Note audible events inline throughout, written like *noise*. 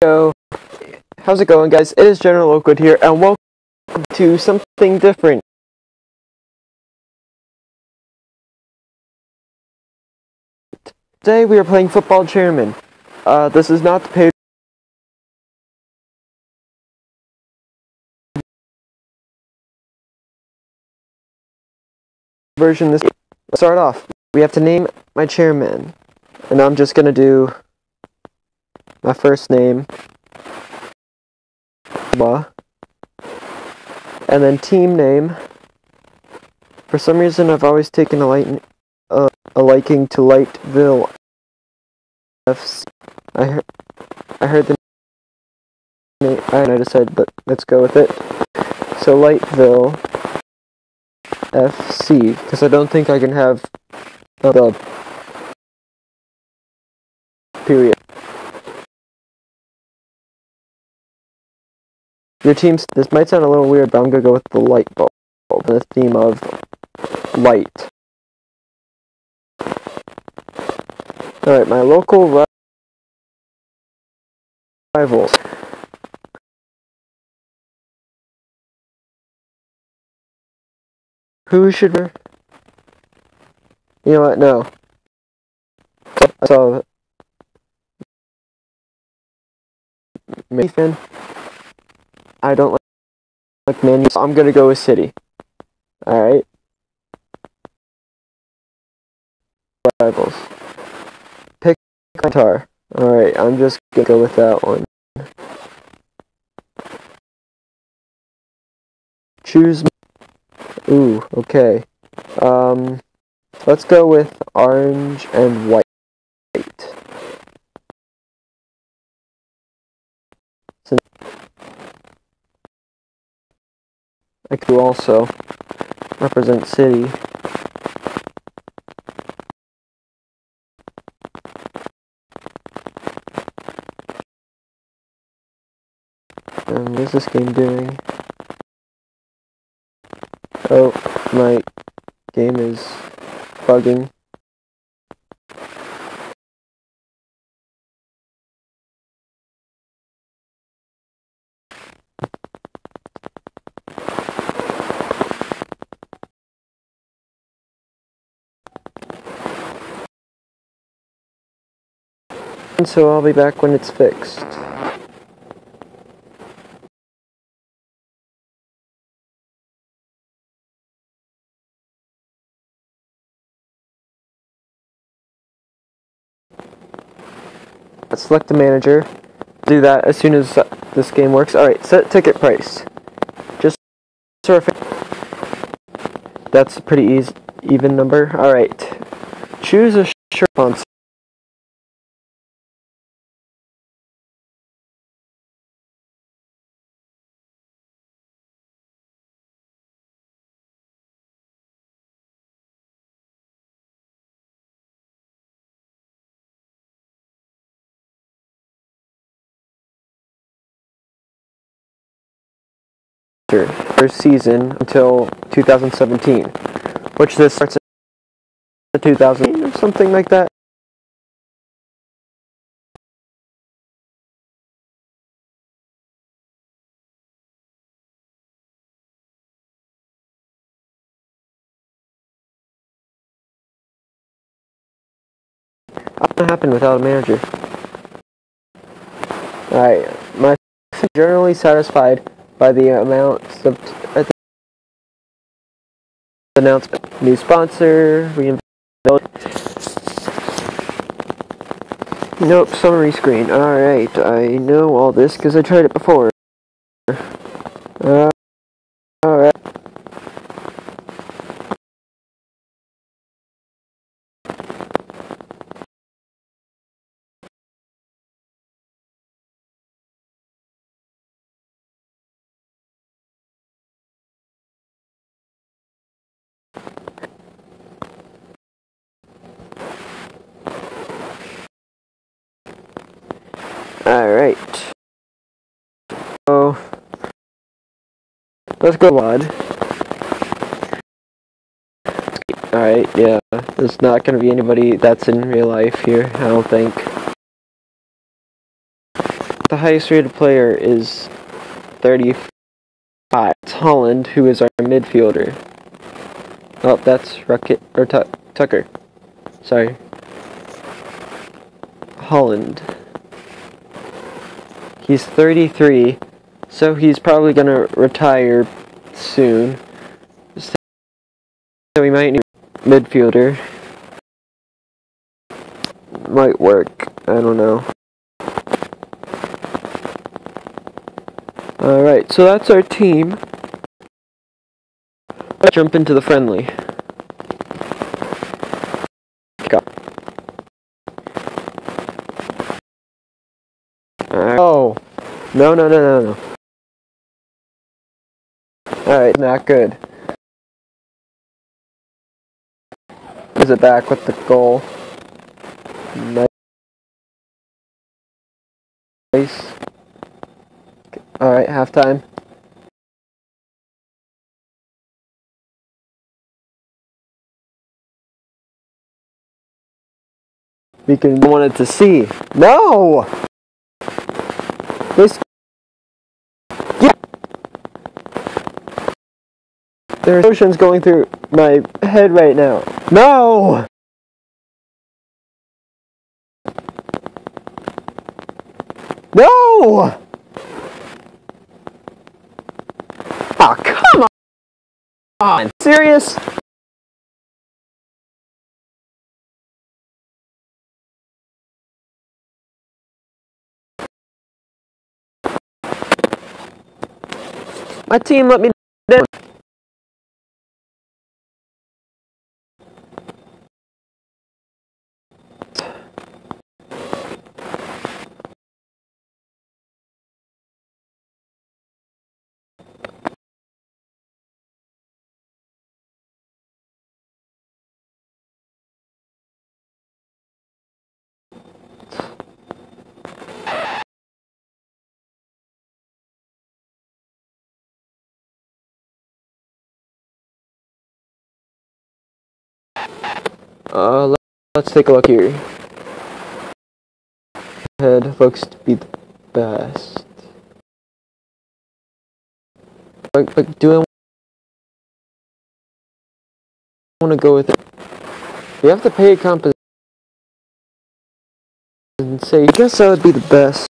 go. How's it going, guys? It is General Oakwood here, and welcome to something different. Today we are playing Football Chairman. Uh, this is not the paid version. This start off. We have to name my chairman, and I'm just gonna do my first name, and then team name. For some reason, I've always taken a, light, uh, a liking to Lightville. I heard, I heard the name, and I decided, but let's go with it. So Lightville FC, because I don't think I can have the period. Your team's, this might sound a little weird, but I'm gonna go with the light bulb, the theme of light. Alright, my local rivals. Who should. You know what, no. I saw... Nathan. I don't like, like so I'm gonna go with City. Alright. Rivals. Pick guitar. Alright, I'm just gonna go with that one. Choose. Ooh, okay. Um, let's go with orange and white. I could also represent city. And what is this game doing? Oh, my game is bugging. And so I'll be back when it's fixed. Select the manager. Do that as soon as this game works. Alright, set ticket price. Just surfing. That's a pretty easy, even number. Alright. Choose a shirt sponsor. first season until 2017, which this starts in 2000 or something like that. What happened without a manager? Alright, my generally satisfied by the amounts of uh, announcement. New sponsor, reinvent. Nope, summary screen. Alright, I know all this because I tried it before. Uh, Alright. Alright. So, let's go on. Alright, yeah. There's not gonna be anybody that's in real life here, I don't think. the highest rated player is 35. It's Holland, who is our midfielder. Oh, that's Ruckett or Tuck Tucker. Sorry. Holland. He's 33, so he's probably gonna retire soon. So we might need a midfielder. Might work. I don't know. Alright, so that's our team. Let's jump into the friendly. Go. Alright. Oh. No, no, no, no, no. Alright, not good. Is it back with the goal? Nice. Alright, halftime. We can wanted to see. No! This. There are emotions going through my head right now. No! No! Oh, come on! Serious? My team let me down. Uh, let- let's take a look here. Head looks to be the best. But, but do I want to go with it? We have to pay a composition. And say, I guess that would be the best.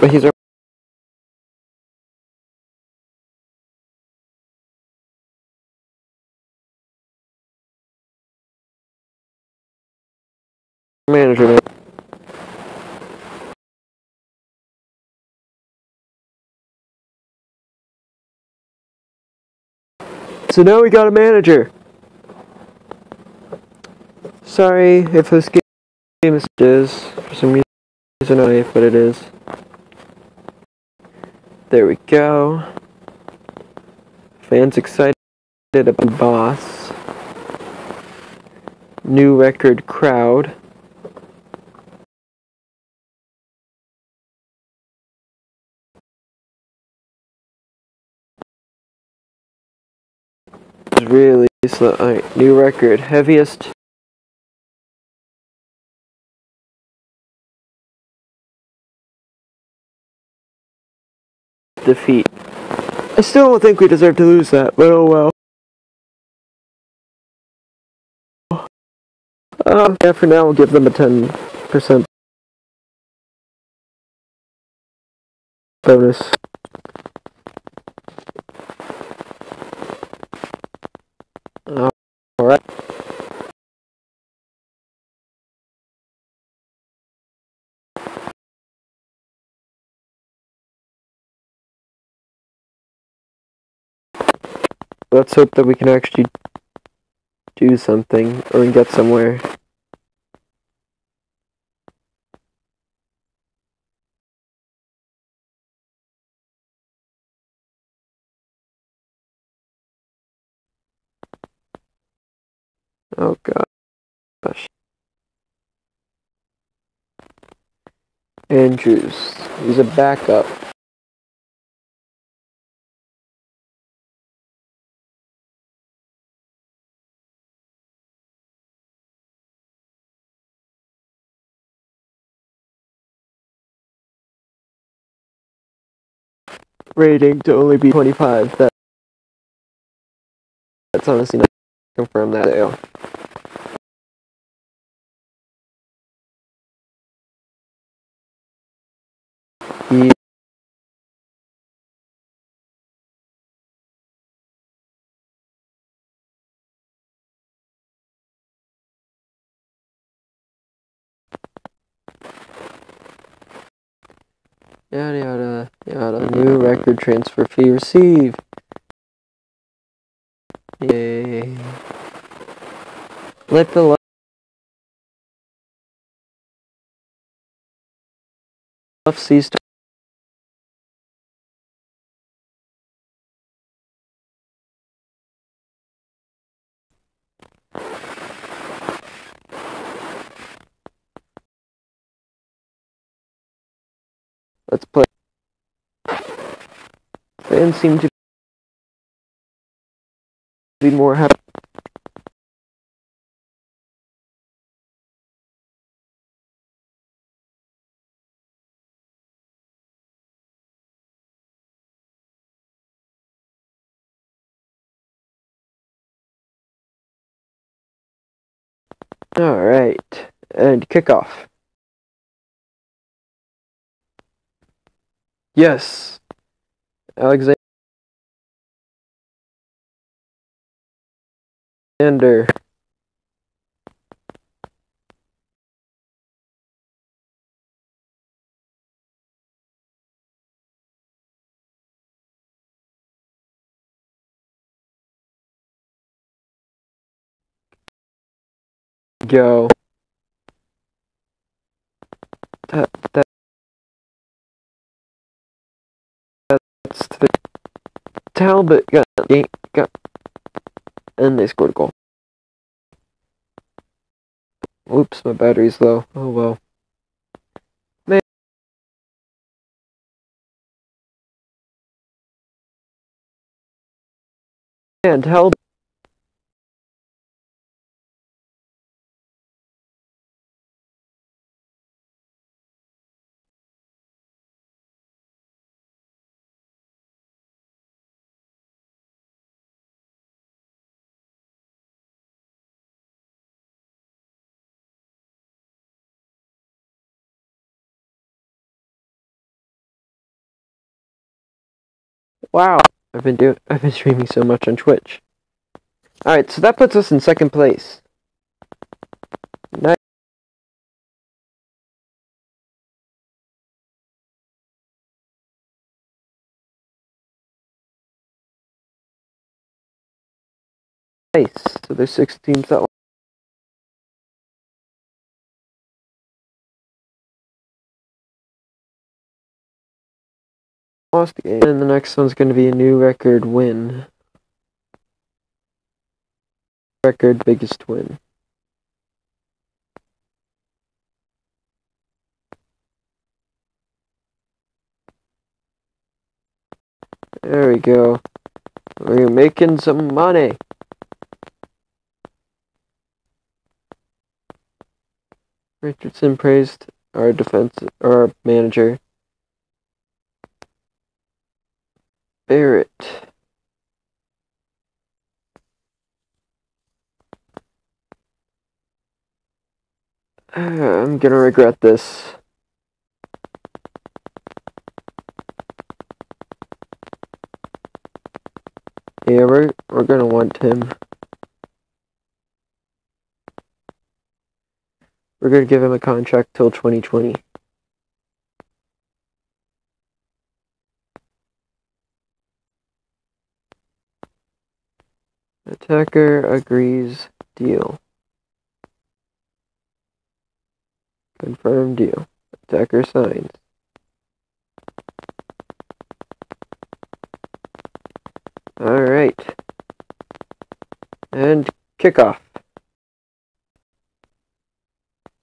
But he's our manager. Man. So now we got a manager. Sorry if this game is for some reason I but it is. There we go. Fans excited about boss. New record crowd. Really slow. Alright, new record. Heaviest. Defeat. I still don't think we deserve to lose that, but oh well. Uh, yeah, for now we'll give them a 10% bonus. Alright. Let's hope that we can actually do something or get somewhere. Oh gosh. Andrews. He's a backup. Rating to only be 25. That that's honestly not confirmed that ale. He Yada yada yada. New record transfer fee received. Yay. Let the love cease to Let's play. Fans seem to be more happy. All right, and kickoff. Yes, Alexander. Go. That, that, Talbot got, got, and they scored a goal. Oops, my battery's low. Oh well. Man. And Talbot. Wow, I've been doing I've been streaming so much on Twitch. All right, so that puts us in second place. Nice. So there's six teams that lost game. And the next one's going to be a new record win. Record biggest win. There we go. We're making some money. Richardson praised our defense, our manager. Barrett. *sighs* I'm gonna regret this. Yeah, we're we're gonna want him. We're gonna give him a contract till 2020. Attacker agrees deal. Confirm deal. Attacker signs. Alright. And kickoff.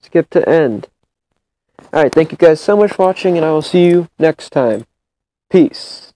Skip to end. Alright, thank you guys so much for watching, and I will see you next time. Peace.